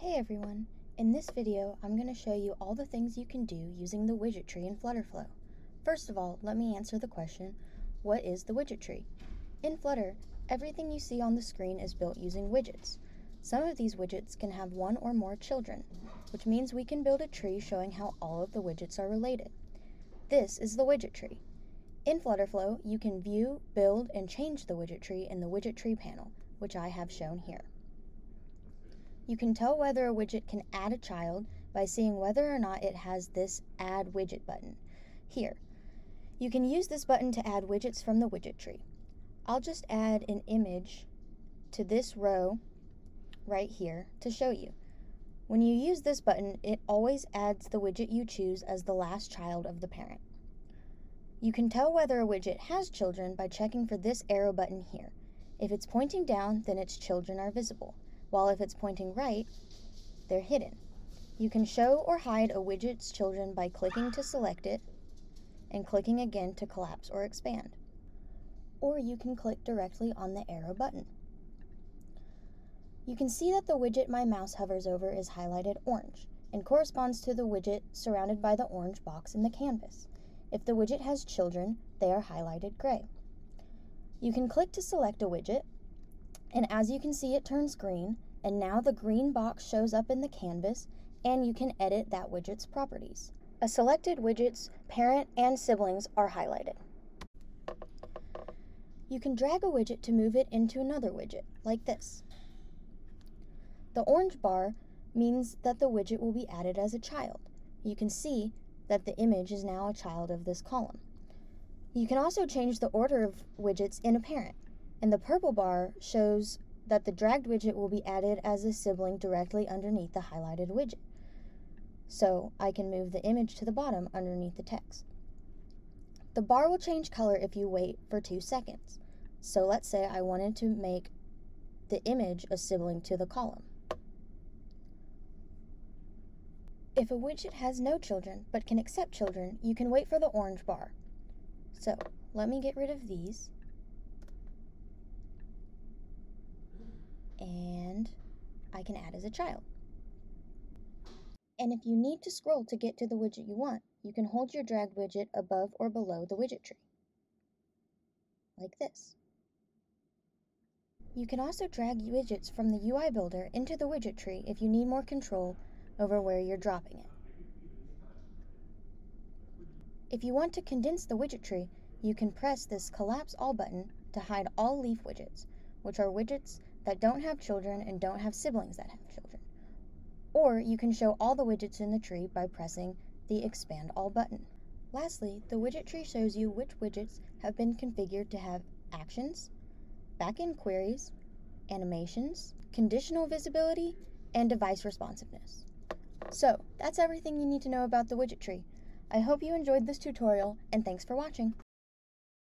Hey everyone! In this video, I'm going to show you all the things you can do using the widget tree in Flutterflow. First of all, let me answer the question, what is the widget tree? In Flutter, everything you see on the screen is built using widgets. Some of these widgets can have one or more children, which means we can build a tree showing how all of the widgets are related. This is the widget tree. In Flutterflow, you can view, build, and change the widget tree in the widget tree panel, which I have shown here. You can tell whether a widget can add a child by seeing whether or not it has this Add Widget button. Here, you can use this button to add widgets from the widget tree. I'll just add an image to this row right here to show you. When you use this button, it always adds the widget you choose as the last child of the parent. You can tell whether a widget has children by checking for this arrow button here. If it's pointing down, then its children are visible while if it's pointing right, they're hidden. You can show or hide a widget's children by clicking to select it and clicking again to collapse or expand. Or you can click directly on the arrow button. You can see that the widget my mouse hovers over is highlighted orange and corresponds to the widget surrounded by the orange box in the canvas. If the widget has children, they are highlighted gray. You can click to select a widget and as you can see, it turns green, and now the green box shows up in the canvas, and you can edit that widget's properties. A selected widget's parent and siblings are highlighted. You can drag a widget to move it into another widget, like this. The orange bar means that the widget will be added as a child. You can see that the image is now a child of this column. You can also change the order of widgets in a parent and the purple bar shows that the dragged widget will be added as a sibling directly underneath the highlighted widget. So I can move the image to the bottom underneath the text. The bar will change color if you wait for two seconds. So let's say I wanted to make the image a sibling to the column. If a widget has no children but can accept children, you can wait for the orange bar. So let me get rid of these and I can add as a child. And if you need to scroll to get to the widget you want, you can hold your drag widget above or below the widget tree, like this. You can also drag widgets from the UI Builder into the widget tree if you need more control over where you're dropping it. If you want to condense the widget tree, you can press this Collapse All button to hide all leaf widgets, which are widgets that don't have children and don't have siblings that have children. Or you can show all the widgets in the tree by pressing the Expand All button. Lastly, the widget tree shows you which widgets have been configured to have actions, backend queries, animations, conditional visibility, and device responsiveness. So, that's everything you need to know about the widget tree. I hope you enjoyed this tutorial, and thanks for watching.